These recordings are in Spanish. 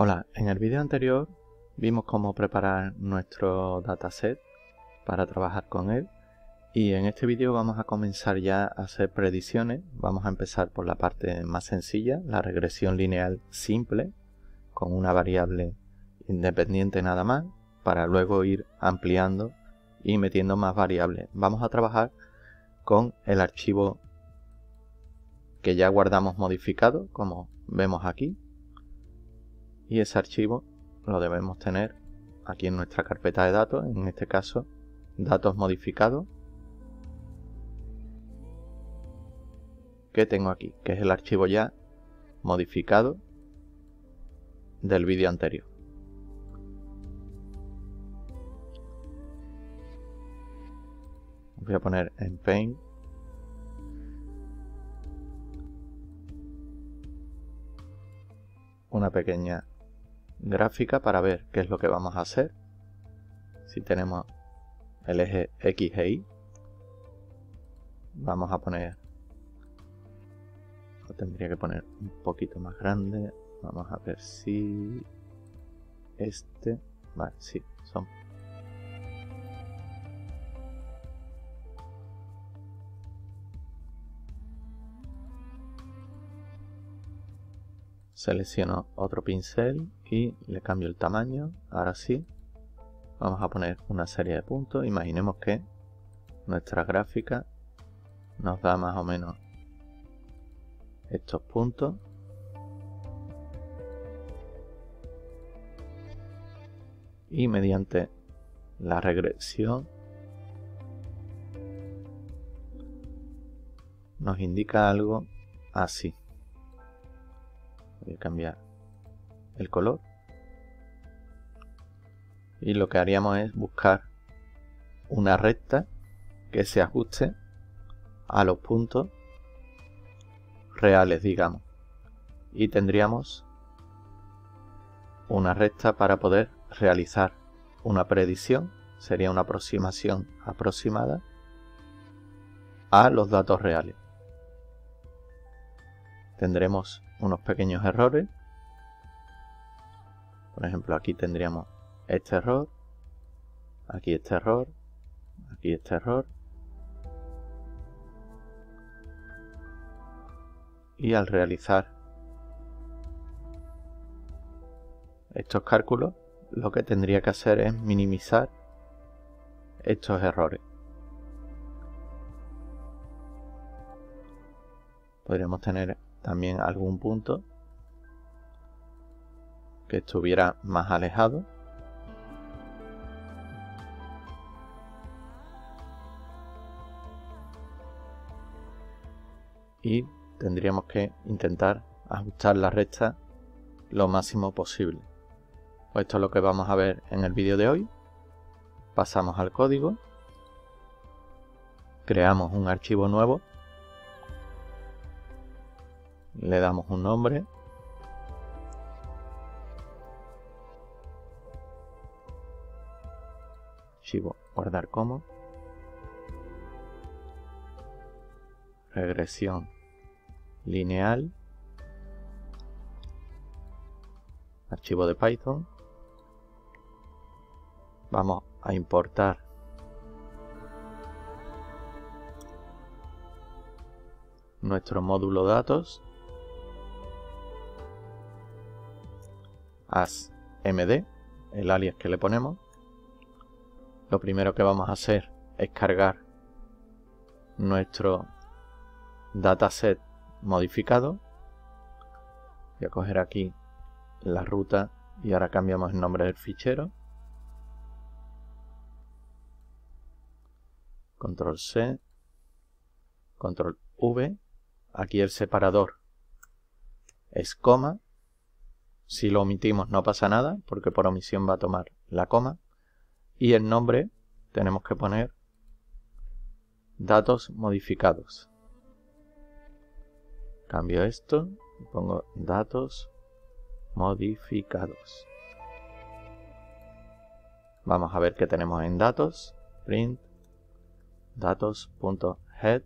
Hola, en el vídeo anterior vimos cómo preparar nuestro dataset para trabajar con él y en este vídeo vamos a comenzar ya a hacer predicciones. Vamos a empezar por la parte más sencilla, la regresión lineal simple con una variable independiente nada más para luego ir ampliando y metiendo más variables. Vamos a trabajar con el archivo que ya guardamos modificado como vemos aquí y ese archivo lo debemos tener aquí en nuestra carpeta de datos, en este caso datos modificados que tengo aquí, que es el archivo ya modificado del vídeo anterior. Voy a poner en Paint una pequeña gráfica para ver qué es lo que vamos a hacer. Si tenemos el eje X e Y, vamos a poner, lo tendría que poner un poquito más grande. Vamos a ver si este, vale, sí, son selecciono otro pincel y le cambio el tamaño. Ahora sí vamos a poner una serie de puntos. Imaginemos que nuestra gráfica nos da más o menos estos puntos. Y mediante la regresión nos indica algo así voy a cambiar el color. Y lo que haríamos es buscar una recta que se ajuste a los puntos reales digamos. Y tendríamos una recta para poder realizar una predicción. Sería una aproximación aproximada a los datos reales. Tendremos unos pequeños errores. Por ejemplo, aquí tendríamos este error, aquí este error, aquí este error. Y al realizar estos cálculos, lo que tendría que hacer es minimizar estos errores. Podríamos tener también algún punto que estuviera más alejado y tendríamos que intentar ajustar la recta lo máximo posible. Pues esto es lo que vamos a ver en el vídeo de hoy. Pasamos al código, creamos un archivo nuevo le damos un nombre. Archivo guardar como. Regresión lineal. Archivo de Python. Vamos a importar. Nuestro módulo datos as md, el alias que le ponemos, lo primero que vamos a hacer es cargar nuestro dataset modificado. Voy a coger aquí la ruta y ahora cambiamos el nombre del fichero. Control C, Control V. Aquí el separador es coma si lo omitimos no pasa nada, porque por omisión va a tomar la coma. Y el nombre tenemos que poner datos modificados. Cambio esto y pongo datos modificados. Vamos a ver qué tenemos en datos. Print datos.head.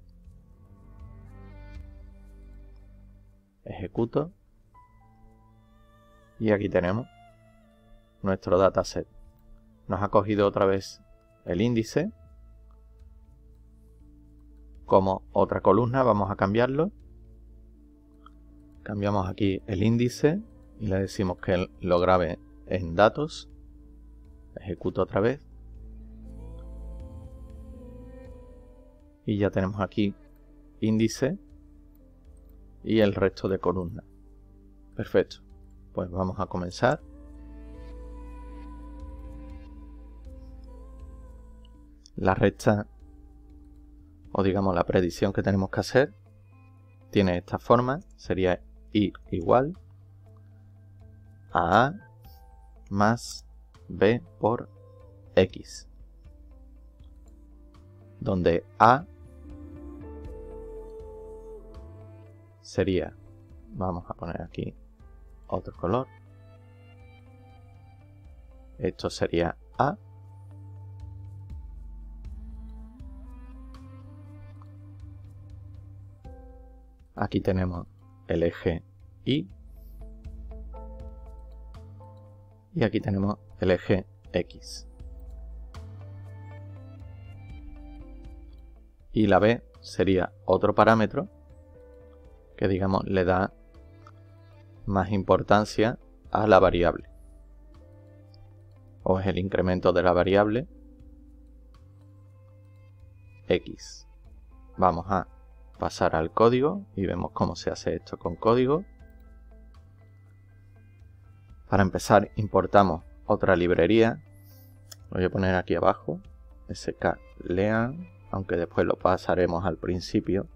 Ejecuto Y aquí tenemos nuestro dataset. Nos ha cogido otra vez el índice. Como otra columna vamos a cambiarlo. Cambiamos aquí el índice y le decimos que lo grabe en datos. Ejecuto otra vez. Y ya tenemos aquí índice y el resto de columna. Perfecto. Pues vamos a comenzar. La recta o digamos la predicción que tenemos que hacer tiene esta forma. Sería i igual a a más b por x. Donde a sería, vamos a poner aquí otro color. Esto sería A. Aquí tenemos el eje Y. Y aquí tenemos el eje X. Y la B sería otro parámetro que digamos le da más importancia a la variable. O es el incremento de la variable x. Vamos a pasar al código y vemos cómo se hace esto con código. Para empezar importamos otra librería. Lo voy a poner aquí abajo. sklearn, aunque después lo pasaremos al principio.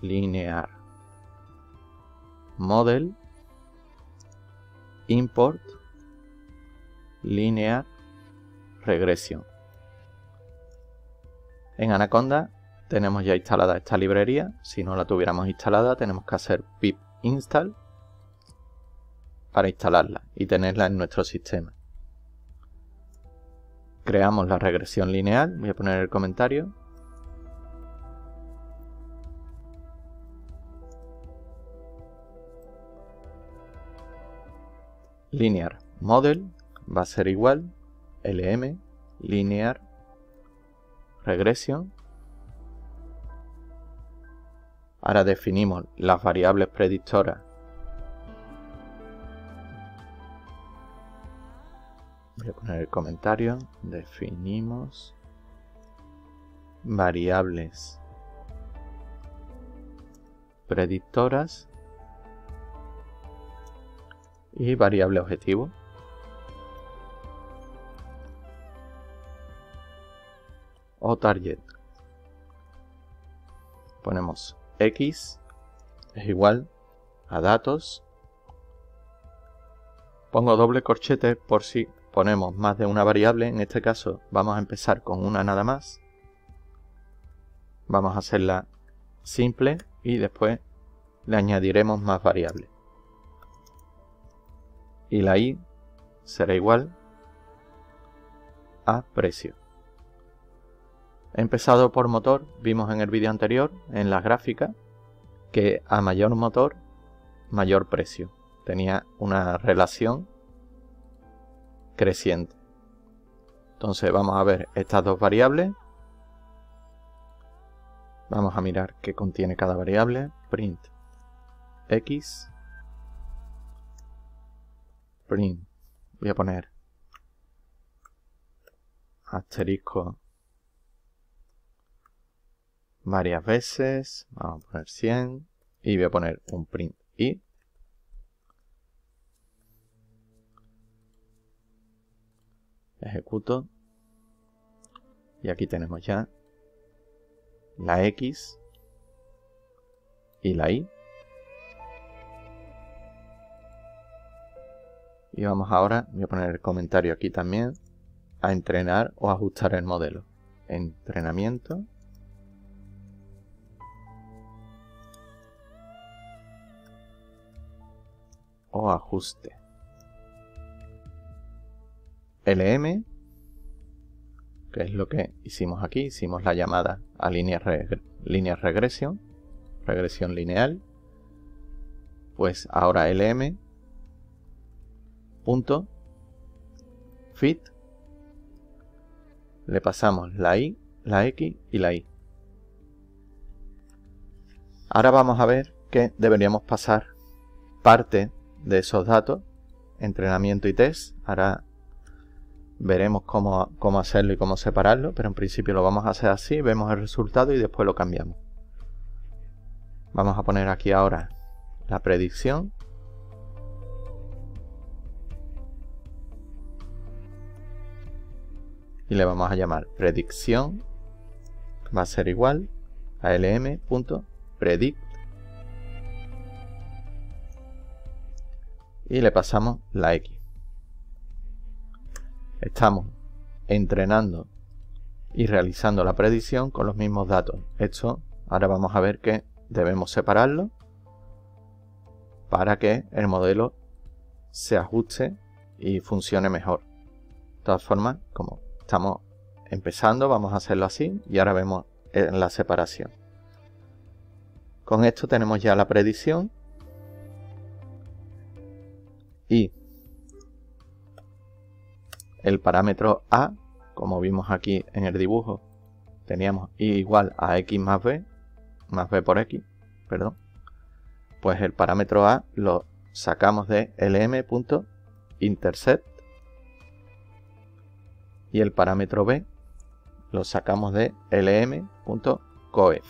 Linear model import linear regression. En Anaconda tenemos ya instalada esta librería. Si no la tuviéramos instalada, tenemos que hacer pip install para instalarla y tenerla en nuestro sistema. Creamos la regresión lineal. Voy a poner el comentario. Linear. Model va a ser igual lm linear regression ahora definimos las variables predictoras. Voy a poner el comentario. Definimos variables predictoras y variable objetivo. O target. Ponemos x es igual a datos. Pongo doble corchete por si ponemos más de una variable. En este caso vamos a empezar con una nada más. Vamos a hacerla simple y después le añadiremos más variables y la i será igual a precio. Empezado por motor, vimos en el vídeo anterior, en la gráfica, que a mayor motor, mayor precio. Tenía una relación creciente. Entonces vamos a ver estas dos variables. Vamos a mirar qué contiene cada variable. Print x print. Voy a poner asterisco varias veces. Vamos a poner 100. Y voy a poner un print y. Ejecuto. Y aquí tenemos ya la X y la Y. Y vamos ahora, voy a poner el comentario aquí también, a entrenar o ajustar el modelo. Entrenamiento. O ajuste. LM, que es lo que hicimos aquí, hicimos la llamada a línea, regresión, regresión lineal. Pues ahora LM punto fit le pasamos la y, la x y la y. Ahora vamos a ver que deberíamos pasar parte de esos datos, entrenamiento y test. Ahora veremos cómo, cómo hacerlo y cómo separarlo, pero en principio lo vamos a hacer así, vemos el resultado y después lo cambiamos. Vamos a poner aquí ahora la predicción y le vamos a llamar predicción. Va a ser igual a lm.predict y le pasamos la x. Estamos entrenando y realizando la predicción con los mismos datos. Esto ahora vamos a ver que debemos separarlo para que el modelo se ajuste y funcione mejor. De todas formas como Estamos empezando, vamos a hacerlo así y ahora vemos en la separación. Con esto tenemos ya la predicción y el parámetro A, como vimos aquí en el dibujo, teníamos i igual a x más b, más b por x, perdón, pues el parámetro A lo sacamos de lm.intercept y el parámetro b lo sacamos de lm.coef.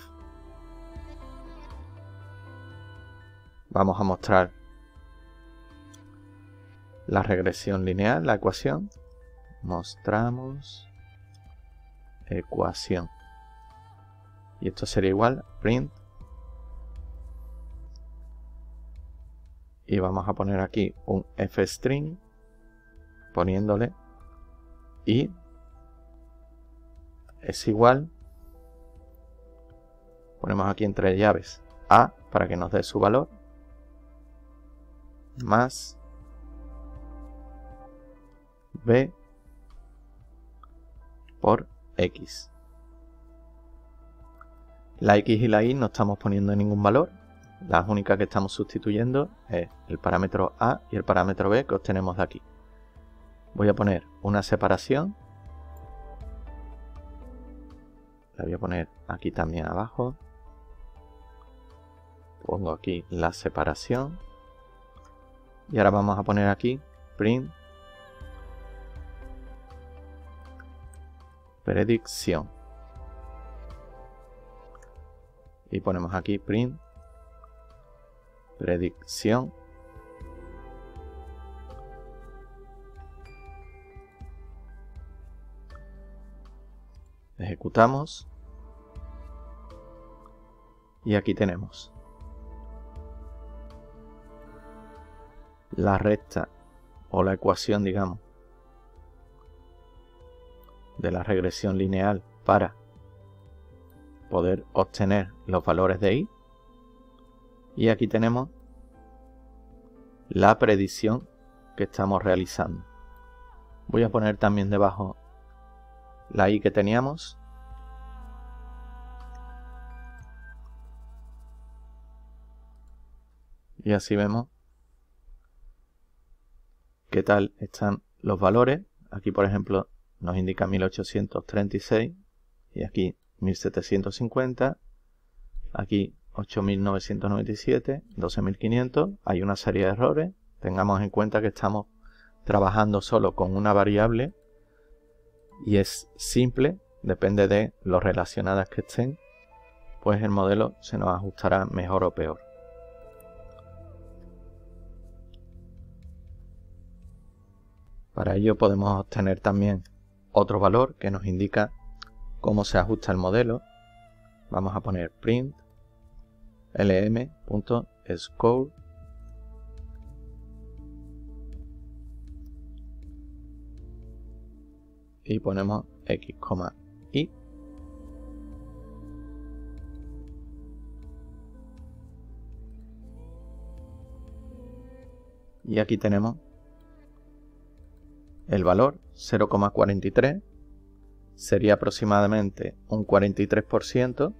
Vamos a mostrar la regresión lineal, la ecuación. Mostramos ecuación. Y esto sería igual print. Y vamos a poner aquí un fstring poniéndole y es igual ponemos aquí entre llaves a para que nos dé su valor más b por x. La x y la y no estamos poniendo ningún valor las únicas que estamos sustituyendo es el parámetro a y el parámetro b que obtenemos de aquí voy a poner una separación. La voy a poner aquí también abajo. Pongo aquí la separación. Y ahora vamos a poner aquí print. Predicción. Y ponemos aquí print. Predicción y aquí tenemos la recta o la ecuación digamos de la regresión lineal para poder obtener los valores de i. Y aquí tenemos la predicción que estamos realizando. Voy a poner también debajo la i que teníamos. Y así vemos qué tal están los valores. Aquí, por ejemplo, nos indica 1836 y aquí 1750. Aquí 8997, 12500. Hay una serie de errores. Tengamos en cuenta que estamos trabajando solo con una variable y es simple, depende de lo relacionadas que estén, pues el modelo se nos ajustará mejor o peor. Para ello podemos obtener también otro valor que nos indica cómo se ajusta el modelo. Vamos a poner print lm.score y ponemos x, y. Y aquí tenemos el valor 0,43 sería aproximadamente un 43%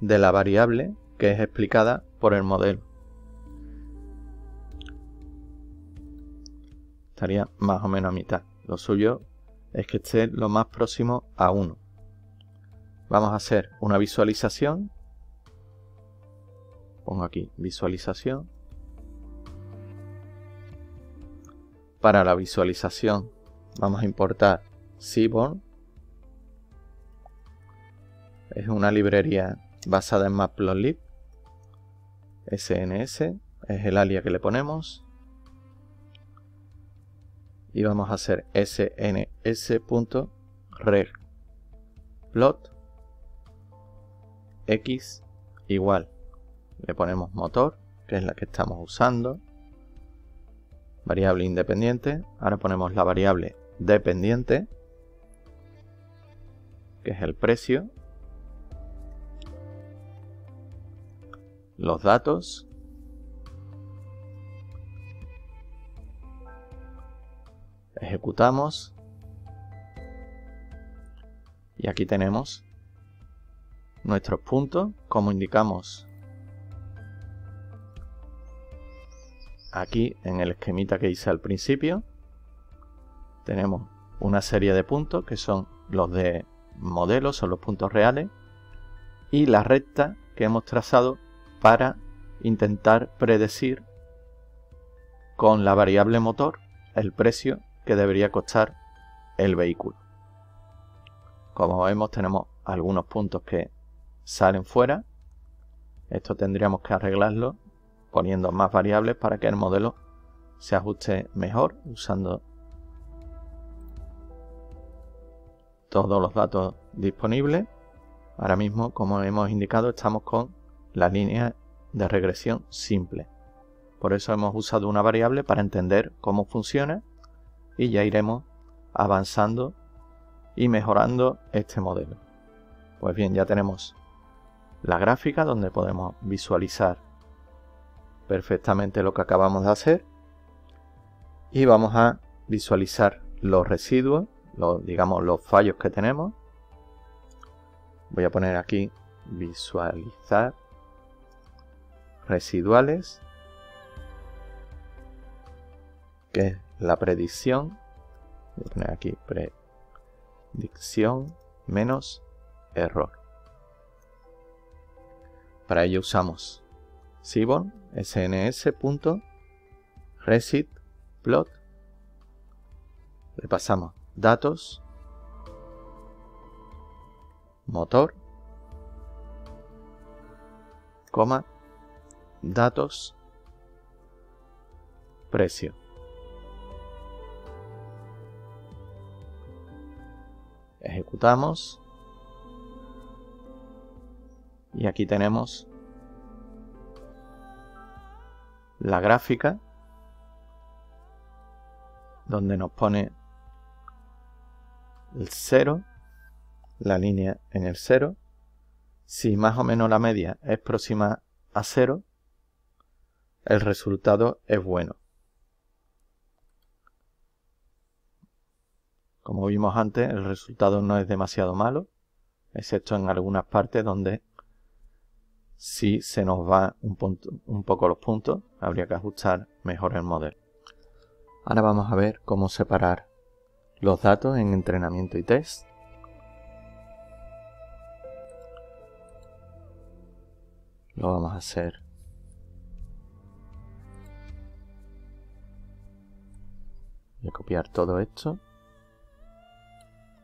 de la variable que es explicada por el modelo. estaría más o menos a mitad. Lo suyo es que esté lo más próximo a 1. Vamos a hacer una visualización. Pongo aquí visualización. Para la visualización vamos a importar Seaborn. Es una librería basada en Matplotlib. SNS es el alias que le ponemos y vamos a hacer sns.regplot x igual le ponemos motor que es la que estamos usando variable independiente. Ahora ponemos la variable dependiente que es el precio. Los datos. Ejecutamos. Y aquí tenemos nuestros puntos. Como indicamos aquí en el esquemita que hice al principio tenemos una serie de puntos que son los de modelos, son los puntos reales y la recta que hemos trazado para intentar predecir con la variable motor el precio que debería costar el vehículo. Como vemos tenemos algunos puntos que salen fuera. Esto tendríamos que arreglarlo poniendo más variables para que el modelo se ajuste mejor usando todos los datos disponibles. Ahora mismo, como hemos indicado, estamos con la línea de regresión simple. Por eso hemos usado una variable para entender cómo funciona y ya iremos avanzando y mejorando este modelo. Pues bien, ya tenemos la gráfica donde podemos visualizar perfectamente lo que acabamos de hacer y vamos a visualizar los residuos, digamos los fallos que tenemos. Voy a poner aquí visualizar residuales que la predicción, voy a poner aquí predicción menos error. Para ello usamos Sibon sns.recitplot. Le pasamos datos, motor, coma, datos, precio. ejecutamos y aquí tenemos la gráfica donde nos pone el 0 la línea en el 0 si más o menos la media es próxima a 0 el resultado es bueno. Como vimos antes, el resultado no es demasiado malo, excepto en algunas partes donde si se nos va un, un poco los puntos, habría que ajustar mejor el modelo. Ahora vamos a ver cómo separar los datos en entrenamiento y test. Lo vamos a hacer Voy a copiar todo esto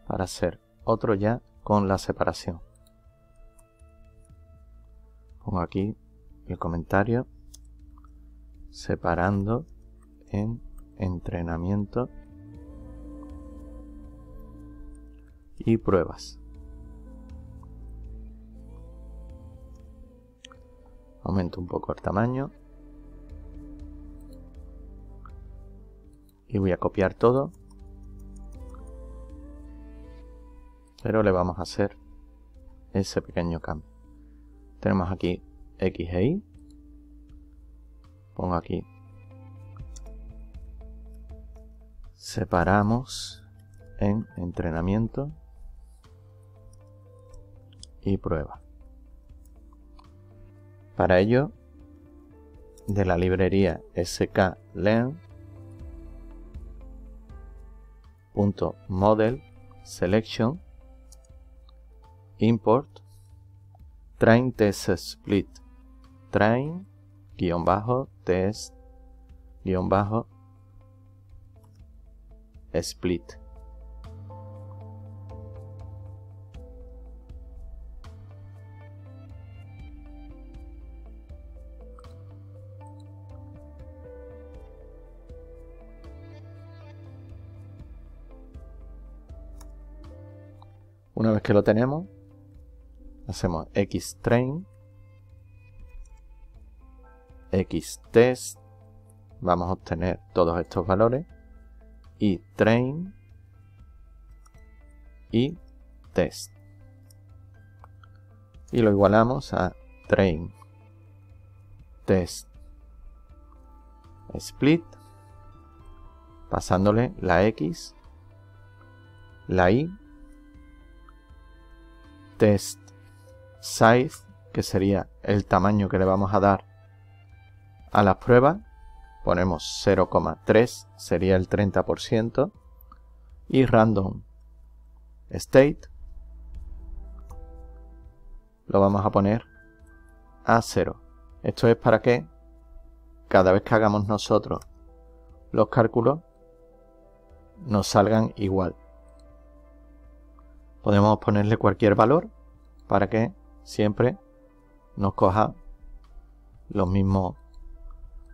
para hacer otro ya con la separación. Pongo aquí el comentario separando en entrenamiento y pruebas. Aumento un poco el tamaño y voy a copiar todo pero le vamos a hacer ese pequeño cambio. Tenemos aquí X e Y. Pongo aquí. Separamos en entrenamiento y prueba. Para ello, de la librería sklearn model selection import train test split train guion bajo test guion bajo split Una vez que lo tenemos, hacemos xtrain, xtest, vamos a obtener todos estos valores, y train y test. Y lo igualamos a train, test, split, pasándole la x, la y test size, que sería el tamaño que le vamos a dar a las pruebas. Ponemos 0,3, sería el 30%. Y random state lo vamos a poner a 0. Esto es para que cada vez que hagamos nosotros los cálculos nos salgan igual podemos ponerle cualquier valor para que siempre nos coja los mismos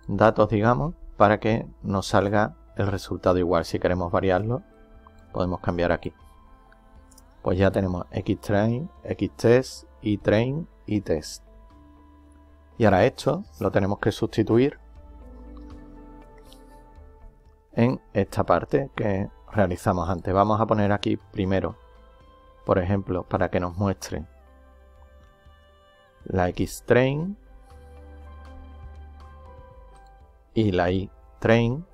datos, digamos, para que nos salga el resultado igual. Si queremos variarlo, podemos cambiar aquí. Pues ya tenemos xtrain, xtest, train y test. Y ahora esto lo tenemos que sustituir en esta parte que realizamos antes. Vamos a poner aquí primero por ejemplo, para que nos muestre la X-Train y la Y-Train.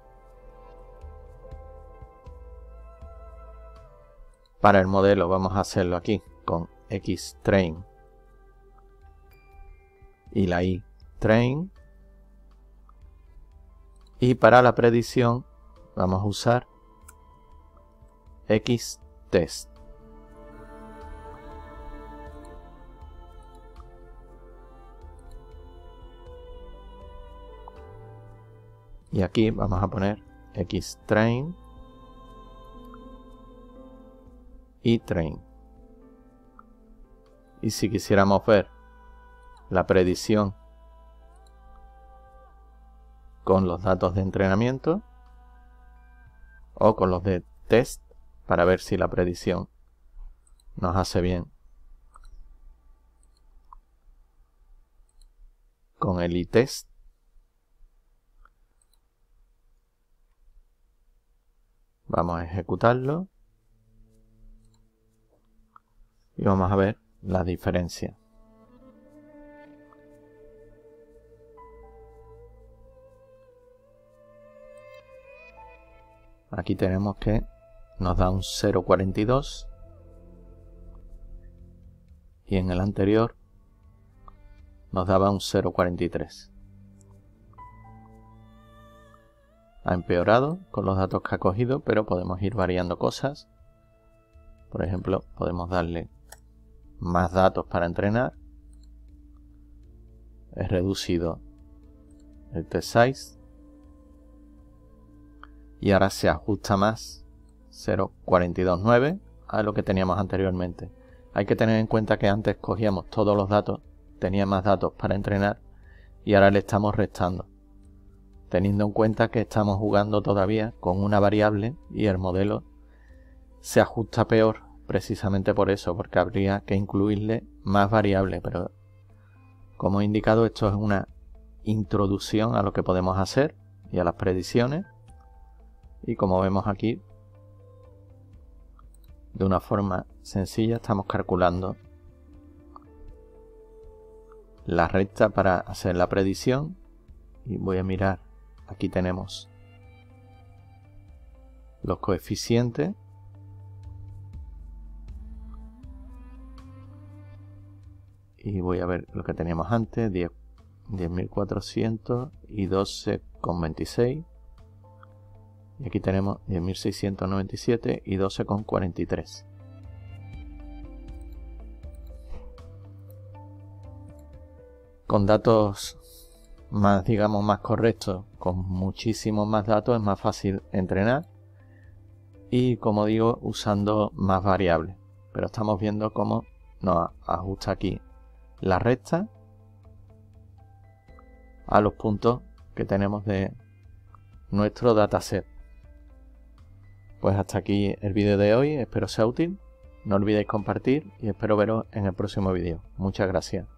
Para el modelo vamos a hacerlo aquí con X-Train y la Y-Train. Y para la predicción vamos a usar X-Test. Y aquí vamos a poner xtrain y train. Y si quisiéramos ver la predicción con los datos de entrenamiento o con los de test para ver si la predicción nos hace bien con el iTest Vamos a ejecutarlo. Y vamos a ver la diferencia. Aquí tenemos que nos da un 0.42 y en el anterior nos daba un 0.43. ha empeorado con los datos que ha cogido, pero podemos ir variando cosas. Por ejemplo, podemos darle más datos para entrenar. He reducido el test size. Y ahora se ajusta más 0.429 a lo que teníamos anteriormente. Hay que tener en cuenta que antes cogíamos todos los datos, tenía más datos para entrenar y ahora le estamos restando teniendo en cuenta que estamos jugando todavía con una variable y el modelo se ajusta peor precisamente por eso, porque habría que incluirle más variables, pero como he indicado esto es una introducción a lo que podemos hacer y a las predicciones. Y como vemos aquí de una forma sencilla estamos calculando la recta para hacer la predicción. Y voy a mirar Aquí tenemos los coeficientes. Y voy a ver lo que teníamos antes, 10.400 y 12,26. y aquí tenemos 10.697 y 12,43. Con datos más, digamos, más correctos, con muchísimos más datos, es más fácil entrenar. Y como digo, usando más variables. Pero estamos viendo cómo nos ajusta aquí la recta a los puntos que tenemos de nuestro dataset. Pues hasta aquí el vídeo de hoy, espero sea útil. No olvidéis compartir y espero veros en el próximo vídeo. Muchas gracias.